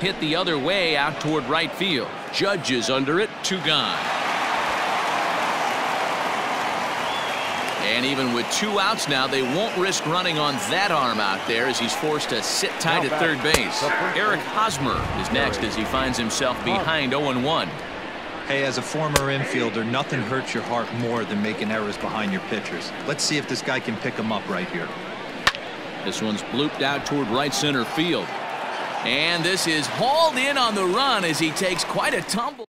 hit the other way out toward right field. Judge is under it, two gone. And even with two outs now, they won't risk running on that arm out there as he's forced to sit tight at third base. Eric Hosmer is next as he finds himself behind 0-1. Hey, as a former infielder, nothing hurts your heart more than making errors behind your pitchers. Let's see if this guy can pick them up right here. This one's blooped out toward right center field. And this is hauled in on the run as he takes quite a tumble.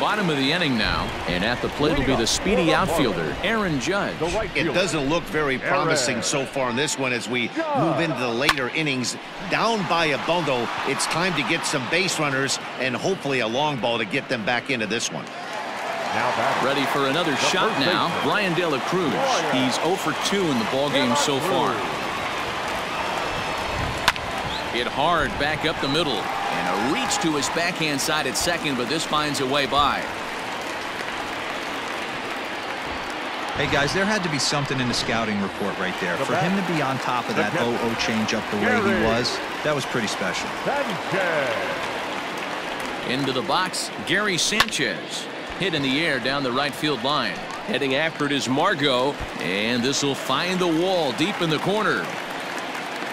Bottom of the inning now, and at the plate will be the speedy outfielder, Aaron Judge. It doesn't look very promising so far in this one as we move into the later innings. Down by a bundle, it's time to get some base runners and hopefully a long ball to get them back into this one. Now Ready for another shot now, Bryan De La Cruz. He's 0 for 2 in the ballgame so far. Hit hard back up the middle. And a reach to his backhand side at second, but this finds a way by. Hey guys, there had to be something in the scouting report right there. For him to be on top of that 0-0 changeup the way he was, that was pretty special. Into the box, Gary Sanchez. Hit in the air down the right field line. Heading after it is Margot, and this will find the wall deep in the corner.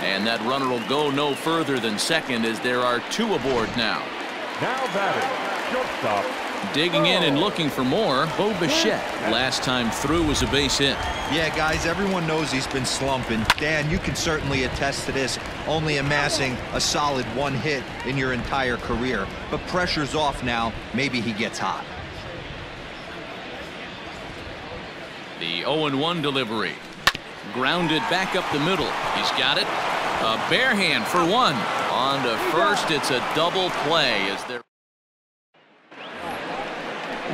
And that runner will go no further than second as there are two aboard now. Now batting, shortstop. Digging in and looking for more, Bo Bichette. Last time through was a base hit. Yeah, guys, everyone knows he's been slumping. Dan, you can certainly attest to this, only amassing a solid one hit in your entire career. But pressure's off now. Maybe he gets hot. The 0-1 delivery. Grounded back up the middle. He's got it. A bare hand for one. On to first, it's a double play as they're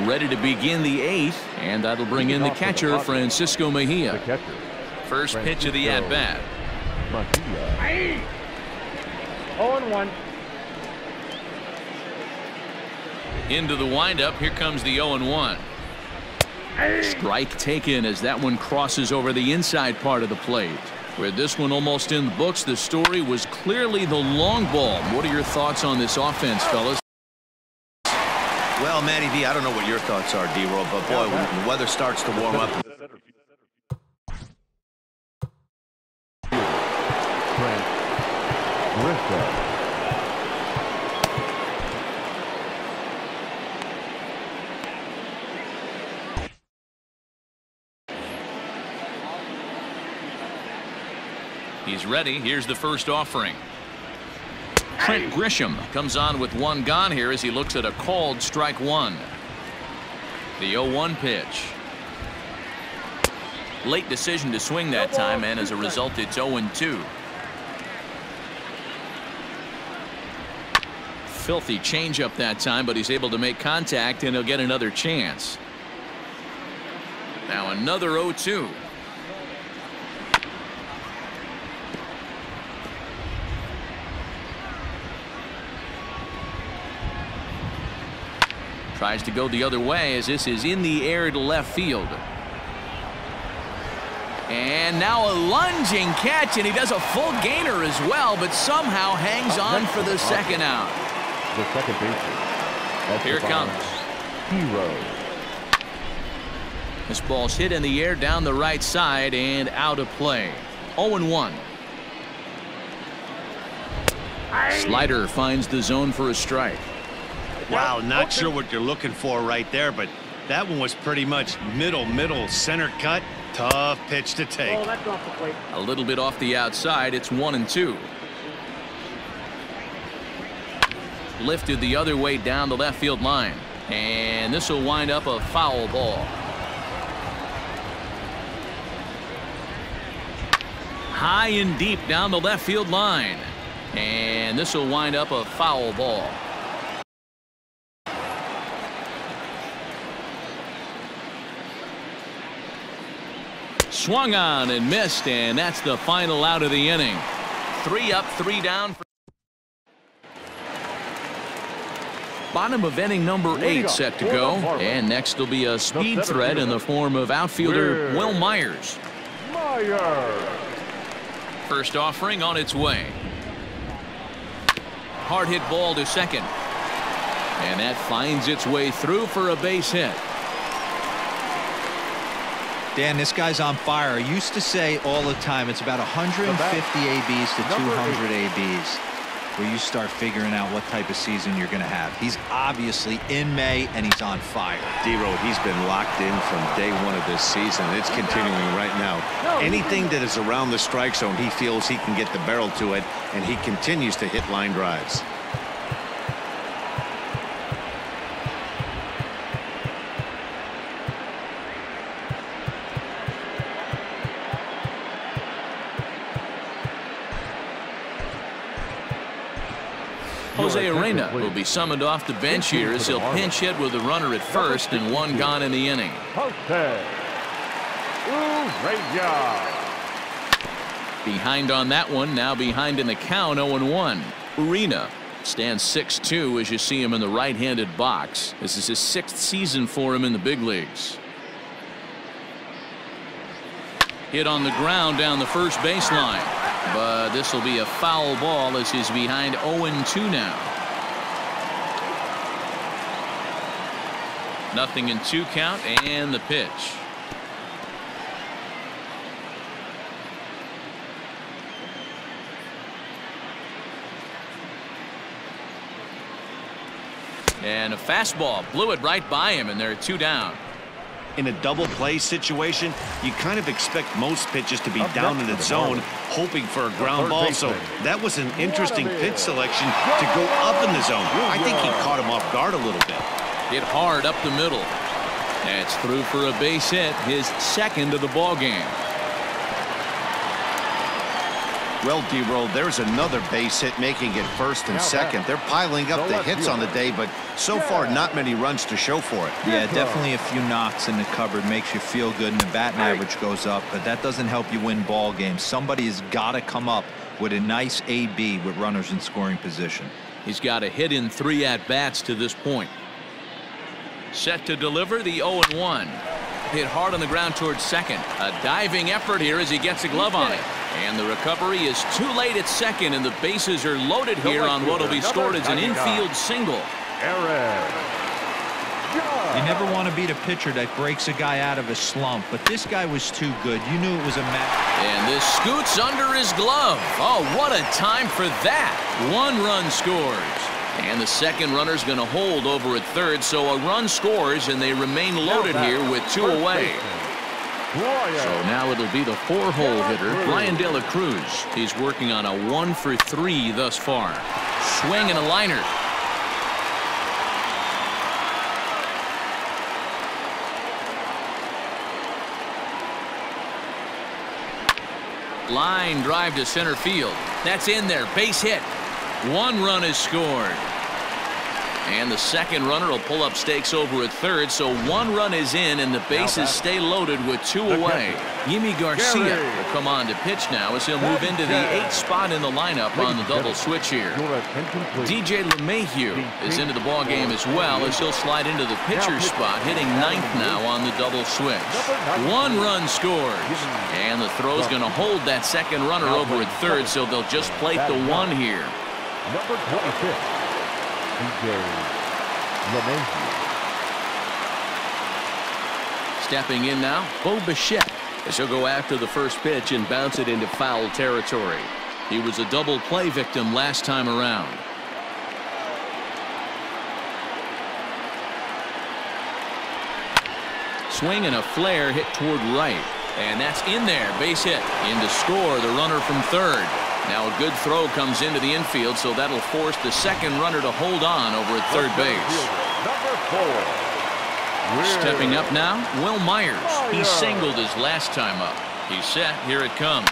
ready to begin the eighth, and that'll bring in the catcher, Francisco Mejia. First pitch of the at-bat. 0-1. Into the windup. Here comes the 0-1. Strike taken as that one crosses over the inside part of the plate. With this one almost in the books, the story was clearly the long ball. What are your thoughts on this offense, fellas? Well, Matty V, I don't know what your thoughts are, D-Roll, but boy, when the weather starts to warm up. He's ready. Here's the first offering. Trent Grisham comes on with one gone here as he looks at a called strike one. The 0-1 pitch. Late decision to swing that time, and as a result, it's 0-2. Filthy changeup that time, but he's able to make contact, and he'll get another chance. Now another 0-2. Tries to go the other way as this is in the air to left field. And now a lunging catch, and he does a full gainer as well, but somehow hangs on for the second out. The second baseman. Here it comes. Hero. This ball's hit in the air down the right side and out of play. 0-1. Slider finds the zone for a strike. Wow, not sure what you're looking for right there, but that one was pretty much middle, middle, center cut. Tough pitch to take. Oh, that's off the plate. A little bit off the outside. It's one and two. Lifted the other way down the left field line. And this will wind up a foul ball. High and deep down the left field line. And this will wind up a foul ball. Swung on and missed, and that's the final out of the inning. Three up, three down. Bottom of inning number eight set to go. And next will be a speed threat in the form of outfielder Wil Myers. Myers. First offering on its way. Hard hit ball to second. And that finds its way through for a base hit. Dan, this guy's on fire. I used to say all the time it's about 150 ABs to 200 ABs where you start figuring out what type of season you're going to have. He's obviously in May and he's on fire. D-Road, he's been locked in from day one of this season. It's continuing right now. Anything that is around the strike zone, he feels he can get the barrel to it, and he continues to hit line drives. Jose Urena will be summoned off the bench here as he'll pinch hit with a runner at first and one gone in the inning. Behind on that one, now behind in the count 0-1. Urena stands 6-2 as you see him in the right-handed box. This is his sixth season for him in the big leagues. Hit on the ground down the first baseline. But this will be a foul ball as he's behind 0-2 now. Nothing in two count and the pitch. And a fastball blew it right by him and they're two down. In a double play situation, you kind of expect most pitches to be Up down in the the zone, Marlins. hoping for a ground ball. So that was an interesting pitch selection to go up in the zone. I think he caught him off guard a little bit. Hit hard up the middle. That's through for a base hit, his second of the ball game. Well, D-Roll, there's another base hit making it first and Now second. back. They're piling up No the hits on the day, but so far not many runs to show for it. Yeah, definitely a few knocks in the cupboard makes you feel good and the batting average goes up, but that doesn't help you win ball games. Somebody has got to come up with a nice AB with runners in scoring position. He's got a hit in three at bats to this point. Set to deliver the 0 1. Hit hard on the ground towards second. A diving effort here as he gets a glove on it. And the recovery is too late at second, and the bases are loaded here on what will be scored as an infield single. Aaron. You never want to beat a pitcher that breaks a guy out of a slump, but this guy was too good. You knew it was a match. And this scoots under his glove. Oh, what a time for that. One run scores. And the second runner's going to hold over at third, so a run scores, and they remain loaded here with two away. So now it'll be the four-hole hitter, Bryan De La Cruz. He's working on a one for three thus far. Swing and a liner. Line drive to center field. That's in there. Base hit. One run is scored. And the second runner will pull up stakes over at third, so one run is in, and the bases stay loaded with two away. Yimi Garcia will come on to pitch now as he'll move into the eighth spot in the lineup on the double switch here. Your attention, please. DJ LeMahieu is into the ball game as well as he'll slide into the pitcher spot, hitting ninth now on the double switch. One run scores, and the throw's going to hold that second runner over at third, so they'll just plate the one here. Number 25, DJ LeMahieu. Stepping in now, Bo Bichette. He'll go after the first pitch and bounce it into foul territory. He was a double play victim last time around. Swing and a flare hit toward right. And that's in there. Base hit. In to score the runner from third. Now a good throw comes into the infield, so that'll force the second runner to hold on over at third base. Number four. Stepping up now, Wil Myers. He singled his last time up. He's set. Here it comes.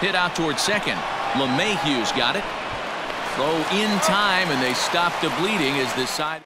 Hit out towards second. LeMahieu's got it. Throw in time, and they stop the bleeding as the side.